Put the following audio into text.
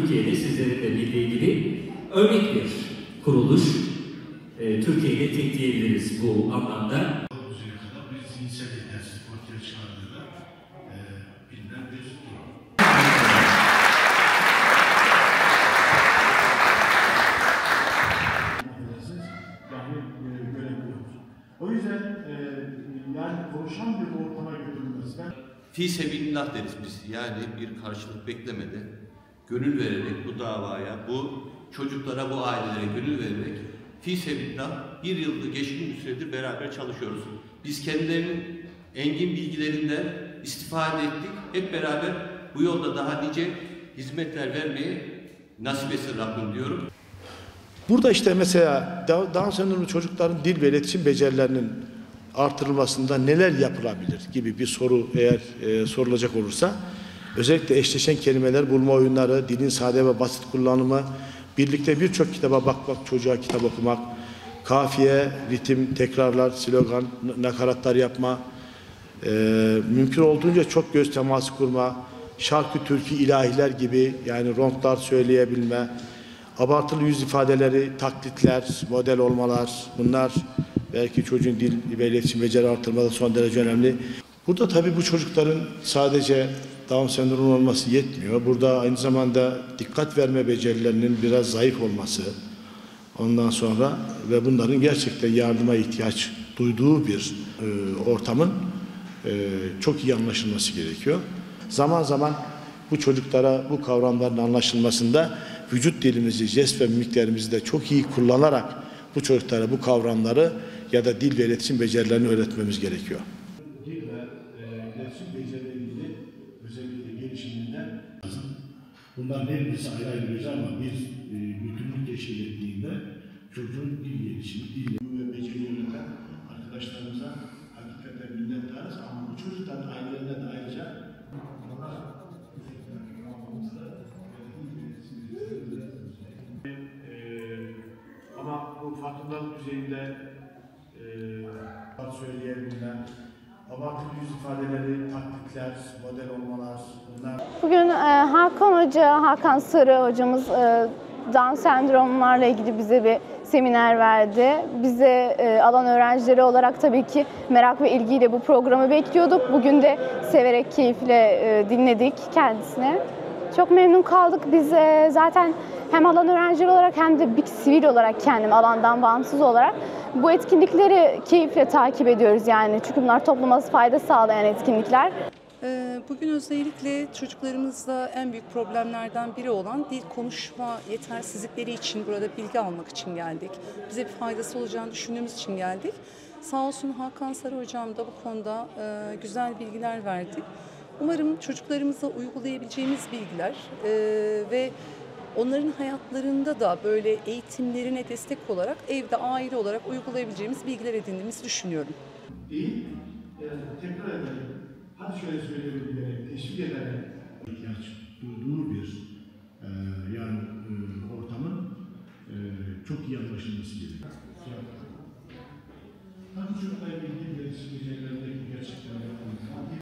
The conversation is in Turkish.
Türkiye'de sizlerin de bildiği gibi örnek bir kuruluş. E, Türkiye'de tek diyebiliriz bu anlamda. e, e. O yüzden e, yani konuşan bir ortama götürülmesi ben Fi sebilillah deriz biz. Yani bir karşılık beklemeden gönül vererek bu davaya, bu çocuklara, bu ailelere gönül vererek fi sebilillah bir yıldır geçkin bir süredir beraber çalışıyoruz. Biz kendilerinin engin bilgilerinden istifade ettik. Hep beraber bu yolda daha nice hizmetler vermeye nasip etsin Rabbim diyorum. Burada işte mesela Down sendromlu çocukların dil ve iletişim becerilerinin artırılmasında neler yapılabilir gibi bir soru eğer e, sorulacak olursa özellikle eşleşen kelimeler bulma oyunları, dilin sade ve basit kullanımı, birlikte birçok kitaba bakmak, çocuğa kitap okumak, kafiye, ritim, tekrarlar, slogan, nakaratlar yapma, e, mümkün olduğunca çok göz teması kurma, şarkı, türkü, ilahiler gibi yani rondlar söyleyebilme, abartılı yüz ifadeleri, taklitler, model olmalar bunlar belki çocuğun dil ve iletişim beceri artırmada son derece önemli. Burada tabii bu çocukların sadece Down sendromu olması yetmiyor. Burada aynı zamanda dikkat verme becerilerinin biraz zayıf olması, ondan sonra ve bunların gerçekten yardıma ihtiyaç duyduğu bir e, ortamın e, çok iyi anlaşılması gerekiyor. Zaman zaman bu çocuklara bu kavramların anlaşılmasında vücut dilimizi, jest ve mimiklerimizi de çok iyi kullanarak bu çocuklara bu kavramları ya da dil ve iletişim becerilerini öğretmemiz gerekiyor. Ve iletişim becerileri özellikle gelişiminden Bunların her birisi ayrı ayrı beceri ama bir e, bütünlük teşkil ettiğinde çocuğun dil gelişimi, dil ve beceri yöneten arkadaşlarımıza hakikaten minnettarız. Ama bu çocukların ailelerine de ayrıca ama bu farkındalık düzeyinde e, söyleyebilme, abartılı yüz ifadeleri, taklitler, model olmalar, bunlar Bugün e, Hakan Hoca, Hakan Sarı hocamız e, Down sendromlarla ilgili bize bir seminer verdi. Bize e, alan öğrencileri olarak tabii ki merak ve ilgiyle bu programı bekliyorduk. Bugün de severek, keyifle e, dinledik kendisini. Çok memnun kaldık. Biz e, zaten hem alan öğrencileri olarak hem de bir sivil olarak kendim alandan bağımsız olarak bu etkinlikleri keyifle takip ediyoruz yani. Çünkü bunlar topluma fayda sağlayan etkinlikler. Ee, Bugün özellikle çocuklarımızda en büyük problemlerden biri olan dil konuşma yetersizlikleri için burada bilgi almak için geldik. Bize bir faydası olacağını düşündüğümüz için geldik. Sağ olsun Hakan Sarı hocam da bu konuda e, güzel bilgiler verdi. Umarım çocuklarımıza uygulayabileceğimiz bilgiler e, ve onların hayatlarında da böyle eğitimlerine destek olarak evde aile olarak uygulayabileceğimiz bilgiler edindiğimizi düşünüyorum. değil, yani tekrar edelim, hadi şöyle söyleyelim diyerek, teşvik ederek ihtiyaç duyduğu bir e, yani e, ortamın e, çok iyi anlaşılması gerekiyor. Hadi çocuklar ilgili iletişim becerilerindeki gerçekten yaptığımız